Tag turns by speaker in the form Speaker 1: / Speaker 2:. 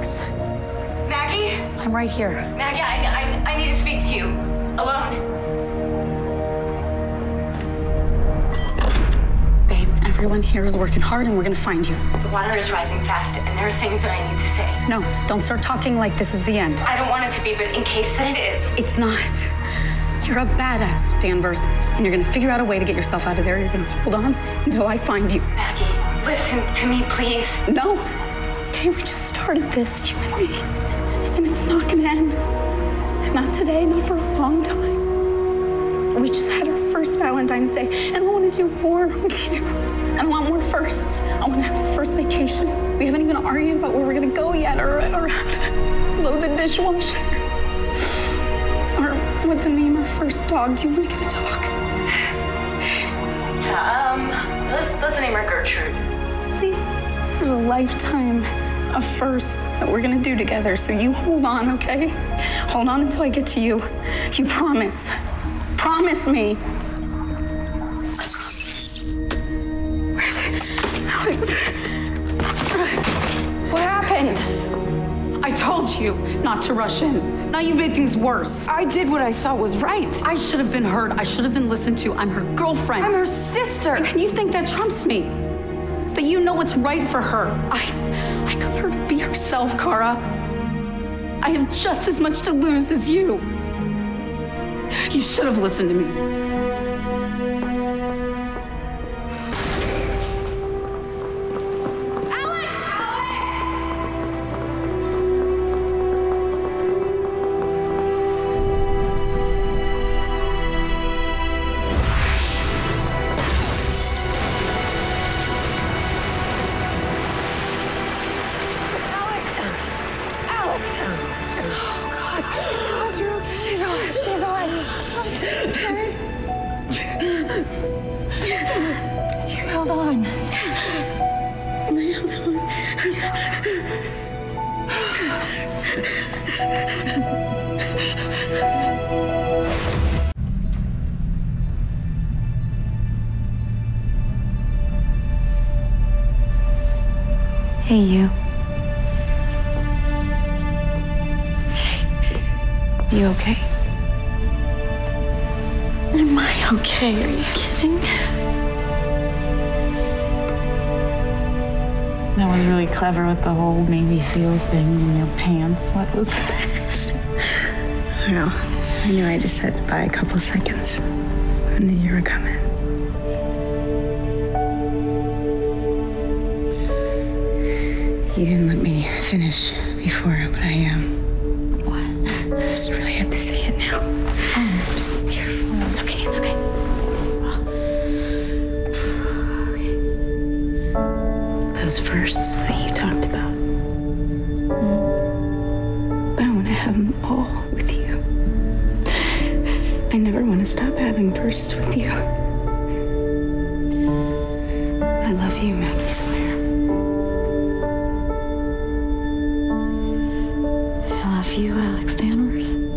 Speaker 1: Alex,
Speaker 2: Maggie?
Speaker 1: I'm right here.
Speaker 2: Maggie, I, I, I need to speak to you. Alone.
Speaker 1: Babe, everyone here is working hard and we're gonna find you.
Speaker 2: The water is rising fast, and there are things that I need to say.
Speaker 1: No, don't start talking like this is the end.
Speaker 2: I don't want it to be, but in case that it is.
Speaker 1: It's not. You're a badass, Danvers, and you're gonna figure out a way to get yourself out of there. You're gonna hold on until I find you.
Speaker 2: Maggie, listen to me, please.
Speaker 1: No. Okay, we just started this, you and me. And it's not gonna end. Not today, not for a long time. We just had our first Valentine's Day, and I wanna do more with you. And I want more firsts. I wanna have a first vacation. We haven't even argued about where we're gonna go yet or, or how to load the dishwasher. Or what's the name of our first dog? Do you wanna get a dog?
Speaker 2: Yeah, um, let's, let's name her Gertrude.
Speaker 1: See, there's a lifetime of first that we're gonna do together. So you hold on, okay? Hold on until I get to you. You promise. Promise me. Where's Alex? What happened? I told you not to rush in. Now you made things worse.
Speaker 3: I did what I thought was right.
Speaker 1: I should have been heard. I should have been listened to. I'm her girlfriend.
Speaker 3: I'm her sister.
Speaker 1: You think that trumps me? That you know what's right for her. I, I got her to be herself, Kara. I have just as much to lose as you. You should have listened to me.
Speaker 3: You held on.
Speaker 4: Hey, you. You okay?
Speaker 1: Am I okay? Are you kidding?
Speaker 4: That was really clever with the whole Navy SEAL thing in your pants. What was that?
Speaker 5: I know. I knew I just had to buy a couple seconds. I knew you were coming. You didn't let me finish before, but I um. Just really have to say it now. Just careful. It's okay. It's okay. Okay. Those firsts that you talked about. I want to have them all with you. I never want to stop having firsts with you. I love you, Maggie Sawyer.
Speaker 4: you, Alex Danvers.